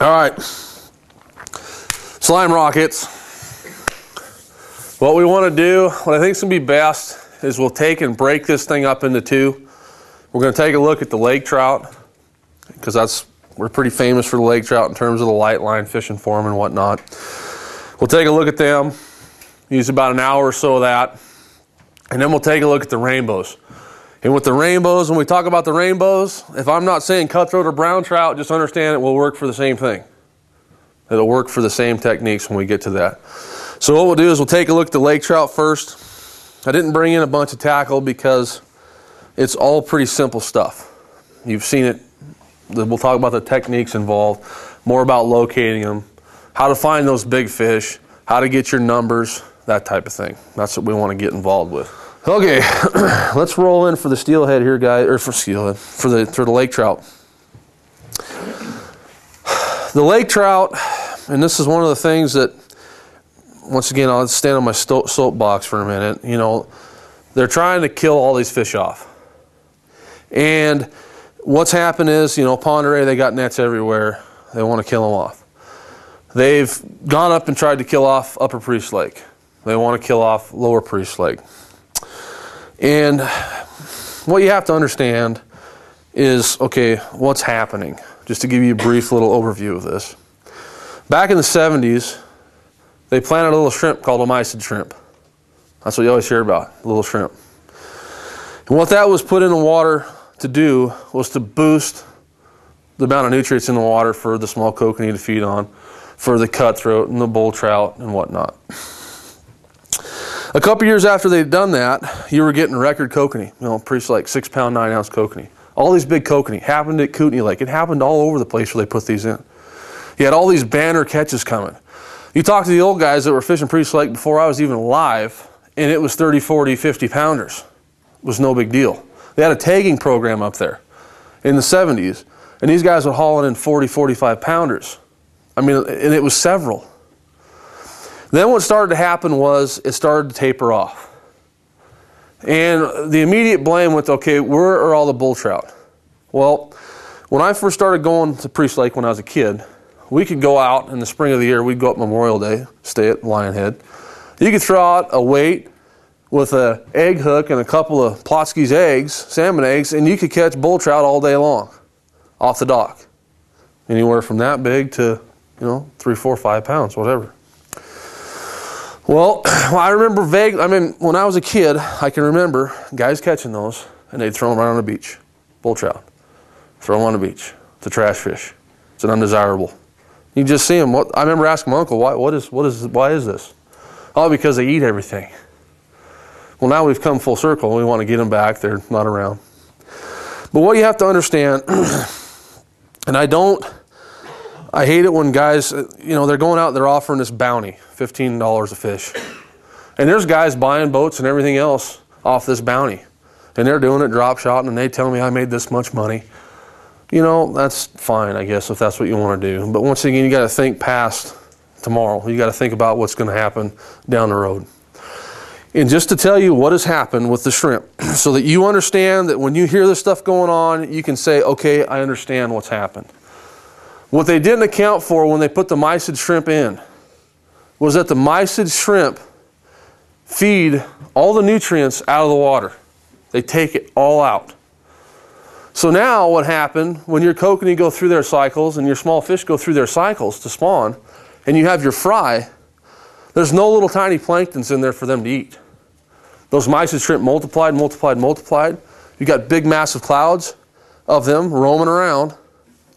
All right. Slime rockets. What we want to do, what I think is going to be best, is we'll take and break this thing up into two. We're going to take a look at the lake trout, because that's we're pretty famous for the lake trout in terms of the light line fishing for them and whatnot. We'll take a look at them, use about an hour or so of that, and then we'll take a look at the rainbows. And with the rainbows, when we talk about the rainbows, if I'm not saying cutthroat or brown trout, just understand it will work for the same thing. It'll work for the same techniques when we get to that. So what we'll do is we'll take a look at the lake trout first. I didn't bring in a bunch of tackle because it's all pretty simple stuff. You've seen it. We'll talk about the techniques involved, more about locating them, how to find those big fish, how to get your numbers, that type of thing. That's what we want to get involved with. Okay, let's roll in for the steelhead here, guys, or for steelhead, for the for the lake trout. The lake trout, and this is one of the things that, once again, I'll stand on my soapbox for a minute. You know, they're trying to kill all these fish off, and what's happened is, you know, Pend Oreille, they got nets everywhere. They want to kill them off. They've gone up and tried to kill off Upper Priest Lake. They want to kill off Lower Priest Lake. And what you have to understand is okay, what's happening? Just to give you a brief little overview of this. Back in the 70s, they planted a little shrimp called a mysid shrimp. That's what you always hear about, little shrimp. And what that was put in the water to do was to boost the amount of nutrients in the water for the small kokanee to feed on, for the cutthroat and the bull trout and whatnot. A couple years after they'd done that, you were getting record kokanee, you know, pretty like six pound, nine ounce kokanee. All these big kokanee happened at Kootenai Lake. It happened all over the place where they put these in. You had all these banner catches coming. You talk to the old guys that were fishing Priest Lake before I was even alive, and it was 30, 40, 50 pounders. It was no big deal. They had a tagging program up there in the 70s, and these guys were hauling in 40, 45 pounders. I mean, and it was several. Then what started to happen was it started to taper off. And the immediate blame went, okay, where are all the bull trout? Well, when I first started going to Priest Lake when I was a kid, we could go out in the spring of the year, we'd go up Memorial Day, stay at Lionhead. You could throw out a weight with an egg hook and a couple of Pautzke's eggs, salmon eggs, and you could catch bull trout all day long off the dock. Anywhere from that big to, you know, three, four, five pounds, whatever. Well, I remember vague. I mean, when I was a kid, I can remember guys catching those, and they'd throw them right on the beach, bull trout. Throw them on the beach. It's a trash fish. It's an undesirable. You just see them. What, I remember asking my uncle, why, what is, what is, why is this? Oh, because they eat everything. Well, now we've come full circle. We want to get them back. They're not around. But what you have to understand, and I don't I hate it when guys, uh, you know, they're going out, they're offering this bounty, $15 a fish. And there's guys buying boats and everything else off this bounty. And they're doing it drop shot and they tell me I made this much money. You know, that's fine, I guess, if that's what you want to do. But once again, you got to think past tomorrow. You got to think about what's going to happen down the road. And just to tell you what has happened with the shrimp, so that you understand that when you hear this stuff going on, you can say, okay, I understand what's happened. What they didn't account for when they put the mysid shrimp in was that the mysid shrimp feed all the nutrients out of the water. They take it all out. So now what happened when your kokanee go through their cycles and your small fish go through their cycles to spawn and you have your fry, there's no little tiny planktons in there for them to eat. Those mysid shrimp multiplied, multiplied, multiplied. You got big massive clouds of them roaming around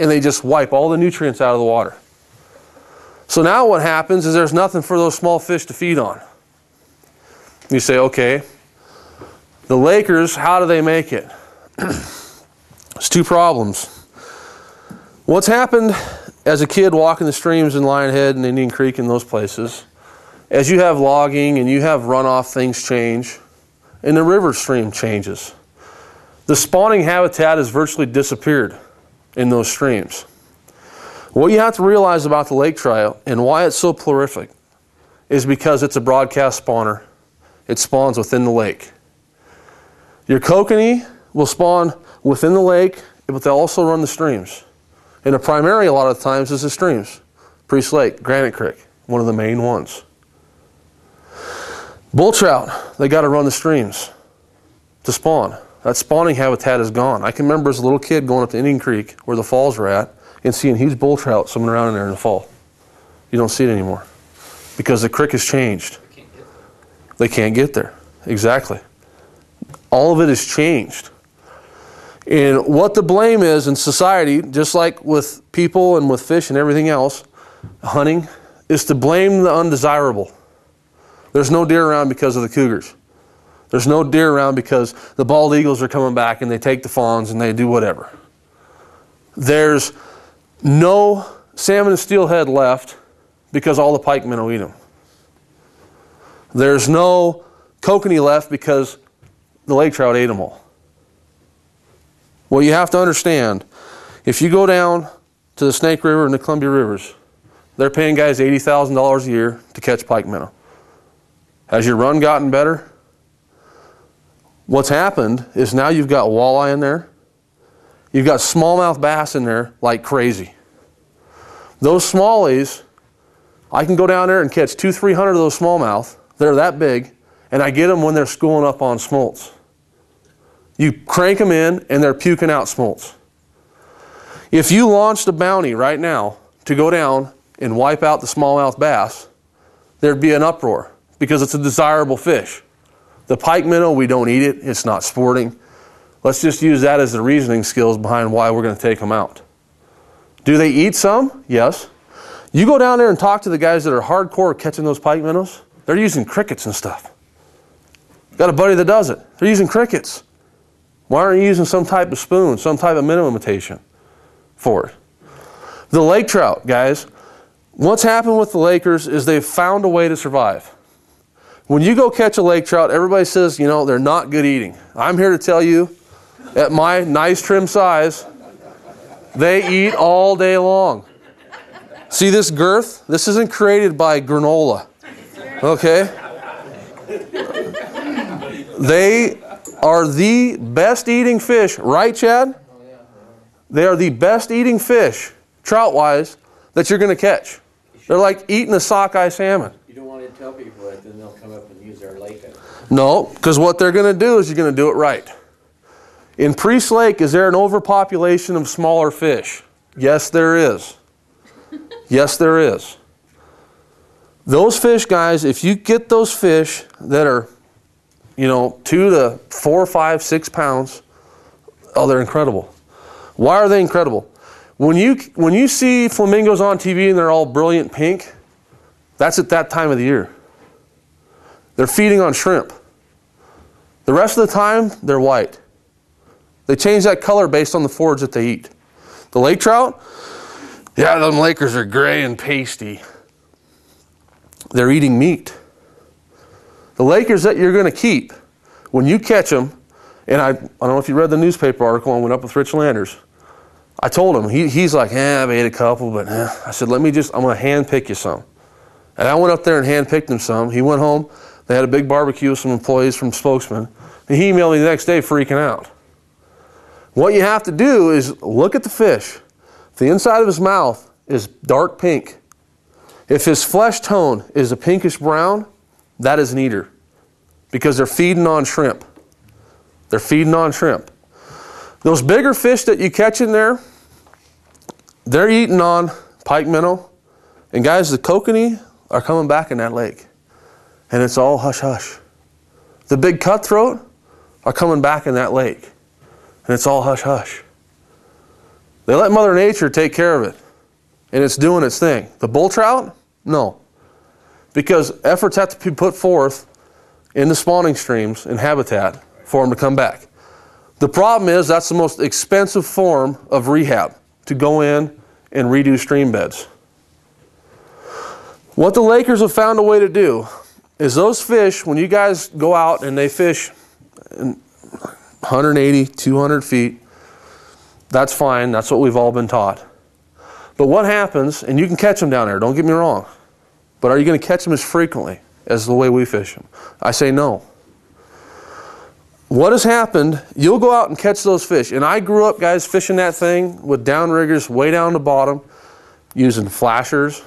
and they just wipe all the nutrients out of the water. So now what happens is there's nothing for those small fish to feed on. You say, okay, the Lakers, how do they make it? It's two problems. What's happened as a kid walking the streams in Lionhead and Indian Creek and those places, as you have logging and you have runoff, things change, and the river stream changes. The spawning habitat has virtually disappeared in those streams. What you have to realize about the lake trout and why it's so prolific is because it's a broadcast spawner. It spawns within the lake. Your kokanee will spawn within the lake, but they'll also run the streams. And the primary, a lot of times, is the streams. Priest Lake, Granite Creek, one of the main ones. Bull trout, they got to run the streams to spawn. That spawning habitat is gone. I can remember as a little kid going up to Indian Creek, where the falls are at, and seeing huge bull trout swimming around in there in the fall. You don't see it anymore because the creek has changed. They can't get there. Exactly. All of it has changed. And what the blame is in society, just like with people and with fish and everything else, hunting, is to blame the undesirable. There's no deer around because of the cougars. There's no deer around because the bald eagles are coming back and they take the fawns and they do whatever. There's no salmon and steelhead left because all the pike minnow eat them. There's no kokanee left because the lake trout ate them all. Well, you have to understand if you go down to the Snake River and the Columbia Rivers, they're paying guys $80,000 a year to catch pike minnow. Has your run gotten better? What's happened is now you've got walleye in there, you've got smallmouth bass in there like crazy. Those smallies, I can go down there and catch two, three hundred of those smallmouth. They're that big, and I get them when they're schooling up on smolts. You crank them in, and they're puking out smolts. If you launched a bounty right now to go down and wipe out the smallmouth bass, there'd be an uproar because it's a desirable fish. The pike minnow, we don't eat it, it's not sporting. Let's just use that as the reasoning skills behind why we're going to take them out. Do they eat some? Yes. You go down there and talk to the guys that are hardcore catching those pike minnows, they're using crickets and stuff. Got a buddy that does it. They're using crickets. Why aren't you using some type of spoon, some type of minnow imitation for it? The lake trout, guys, what's happened with the Lakers is they've found a way to survive. When you go catch a lake trout, everybody says, you know, they're not good eating. I'm here to tell you, at my nice trim size, they eat all day long. See this girth? This isn't created by granola. Okay? They are the best eating fish, right, Chad? They are the best eating fish, trout wise, that you're going to catch. They're like eating a sockeye salmon. Tell people that, then they'll come up and use our lake. No, because what they're going to do is you're going to do it right. In Priest Lake, is there an overpopulation of smaller fish? Yes, there is. Yes, there is. Those fish, guys, if you get those fish that are, you know, two to four, five, six pounds, oh, they're incredible. Why are they incredible? When you, when you see flamingos on TV and they're all brilliant pink, that's at that time of the year. They're feeding on shrimp. The rest of the time, they're white. They change that color based on the forage that they eat. The lake trout, yeah, them Lakers are gray and pasty. They're eating meat. The Lakers that you're going to keep, when you catch them, and I, I don't know if you read the newspaper article and went up with Rich Landers. I told him, he, he's like, eh, I've ate a couple, but eh. I said, let me just, I'm going to hand pick you some. And I went up there and hand picked him some. He went home. They had a big barbecue with some employees from Spokesman. And he emailed me the next day freaking out. What you have to do is look at the fish. The inside of his mouth is dark pink, if his flesh tone is a pinkish brown, that is an eater because they're feeding on shrimp. They're feeding on shrimp. Those bigger fish that you catch in there, they're eating on pike minnow. And guys, the kokanee are coming back in that lake. And it's all hush hush. The big cutthroat are coming back in that lake. And it's all hush hush. They let Mother Nature take care of it. And it's doing its thing. The bull trout? No. Because efforts have to be put forth in the spawning streams and habitat for them to come back. The problem is that's the most expensive form of rehab to go in and redo stream beds. What the Lakers have found a way to do is those fish, when you guys go out and they fish 180, 200 feet, that's fine. That's what we've all been taught. But what happens, and you can catch them down there, don't get me wrong, but are you going to catch them as frequently as the way we fish them? I say no. what has happened, you'll go out and catch those fish. And I grew up, guys, fishing that thing with downriggers way down the bottom, using flashers,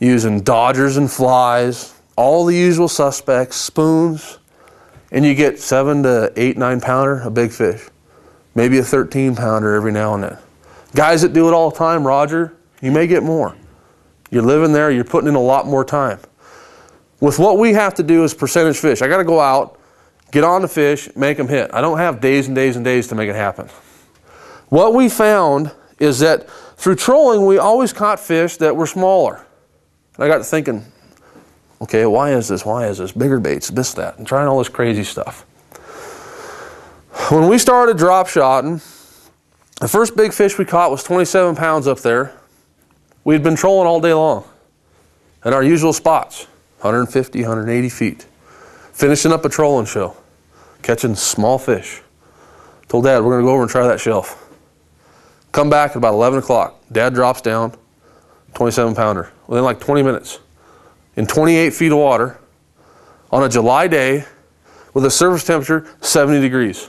using dodgers and flies, all the usual suspects, spoons, and you get seven to eight, nine pounder, a big fish. Maybe a 13 pounder every now and then. Guys that do it all the time, Roger, you may get more. You're living there, you're putting in a lot more time. With what we have to do is percentage fish. I got to go out, get on the fish, make them hit. I don't have days and days and days to make it happen. What we found is that through trolling, we always caught fish that were smaller. And I got to thinking, okay, why is this? Why is this? Bigger baits, this, that, and trying all this crazy stuff. When we started drop shotting, the first big fish we caught was 27 pounds up there. We'd been trolling all day long at our usual spots 150, 180 feet. Finishing up a trolling show, catching small fish. Told Dad, we're going to go over and try that shelf. Come back at about 11 o'clock. Dad drops down, 27 pounder, within like 20 minutes, in 28 feet of water, on a July day, with a surface temperature 70 degrees.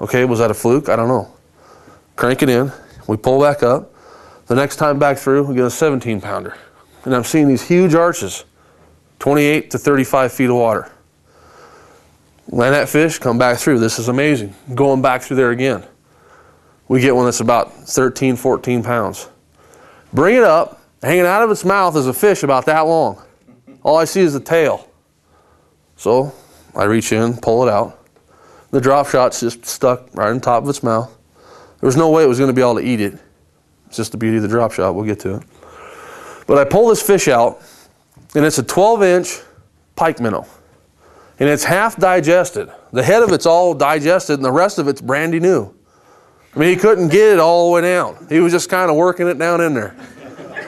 Okay, was that a fluke? I don't know. Crank it in, we pull back up. The next time back through, we get a 17 pounder. And I'm seeing these huge arches, 28 to 35 feet of water. Land that fish, come back through. This is amazing. Going back through there again. We get one that's about 13, 14 pounds. Bring it up, hanging out of its mouth is a fish about that long. All I see is the tail. So I reach in, pull it out. The drop shot's just stuck right on top of its mouth. There was no way it was going to be able to eat it. It's just the beauty of the drop shot. We'll get to it. But I pull this fish out, and it's a 12 inch pike minnow. And it's half digested. The head of it's all digested, and the rest of it's brandy new. I mean, he couldn't get it all the way down. He was just kind of working it down in there.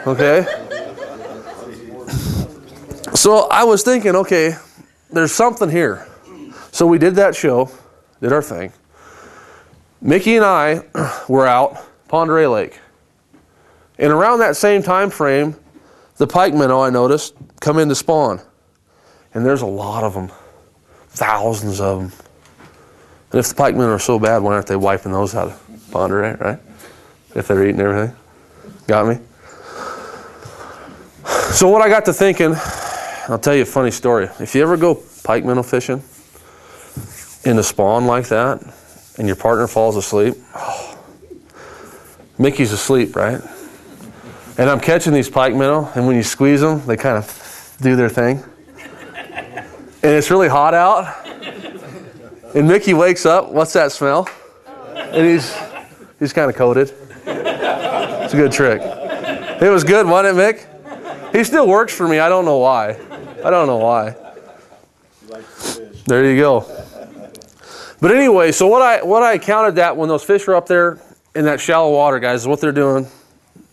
Okay? So I was thinking, okay, there's something here. So we did that show, did our thing. Mickey and I were out Oreille Lake. And around that same time frame, the pike minnow I noticed come in to spawn. And there's a lot of them, thousands of them. And if the pike minnow are so bad, why aren't they wiping those out of Oreille, right? If they're eating everything. Got me? So what I got to thinking, I'll tell you a funny story. If you ever go pike minnow fishing in a spawn like that, and your partner falls asleep, oh, Mickey's asleep, right? And I'm catching these pike minnow, and when you squeeze them, they kind of do their thing. And it's really hot out. And Mickey wakes up. What's that smell? And he's he's kind of coated. It's a good trick. It was good, wasn't it, Mick? He still works for me. I don't know why. I don't know why. There you go. But anyway, so what I what I counted that when those fish are up there in that shallow water, guys, is what they're doing,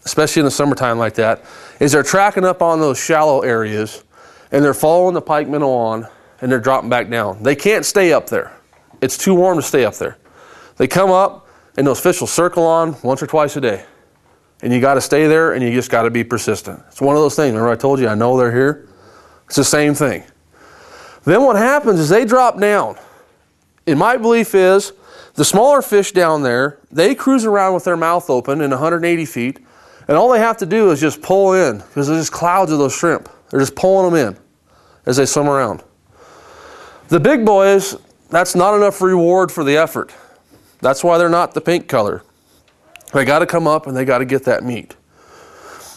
especially in the summertime like that, is they're tracking up on those shallow areas and they're following the pike minnow on and they're dropping back down. They can't stay up there. It's too warm to stay up there. They come up and those fish will circle on once or twice a day. And you got to stay there and you just got to be persistent. It's one of those things. Remember, I told you I know they're here? It's the same thing. Then what happens is they drop down. And my belief is the smaller fish down there, they cruise around with their mouth open in 180 feet, and all they have to do is just pull in because there's just clouds of those shrimp. They're just pulling them in as they swim around. The big boys, that's not enough reward for the effort. That's why they're not the pink color. They got to come up and they got to get that meat.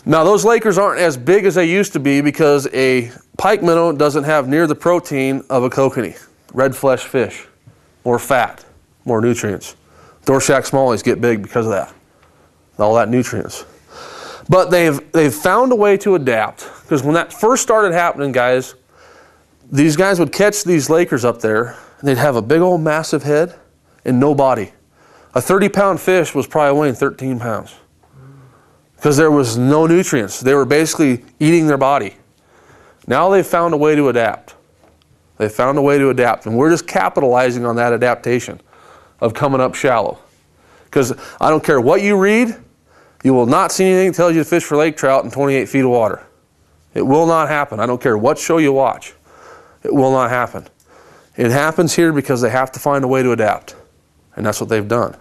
Now, those Lakers aren't as big as they used to be because a pike minnow doesn't have near the protein of a kokanee, red flesh fish, more fat, more nutrients. Dworshak smallies get big because of that, all that nutrients. But they've, they've found a way to adapt because when that first started happening, guys, these guys would catch these Lakers up there and they'd have a big old massive head and no body. A 30 pound fish was probably weighing 13 pounds because there was no nutrients. They were basically eating their body. Now they've found a way to adapt. They found a way to adapt, and we're just capitalizing on that adaptation of coming up shallow. Because I don't care what you read, you will not see anything that tells you to fish for lake trout in 28 feet of water. It will not happen. I don't care what show you watch. It will not happen. It happens here because they have to find a way to adapt, and that's what they've done.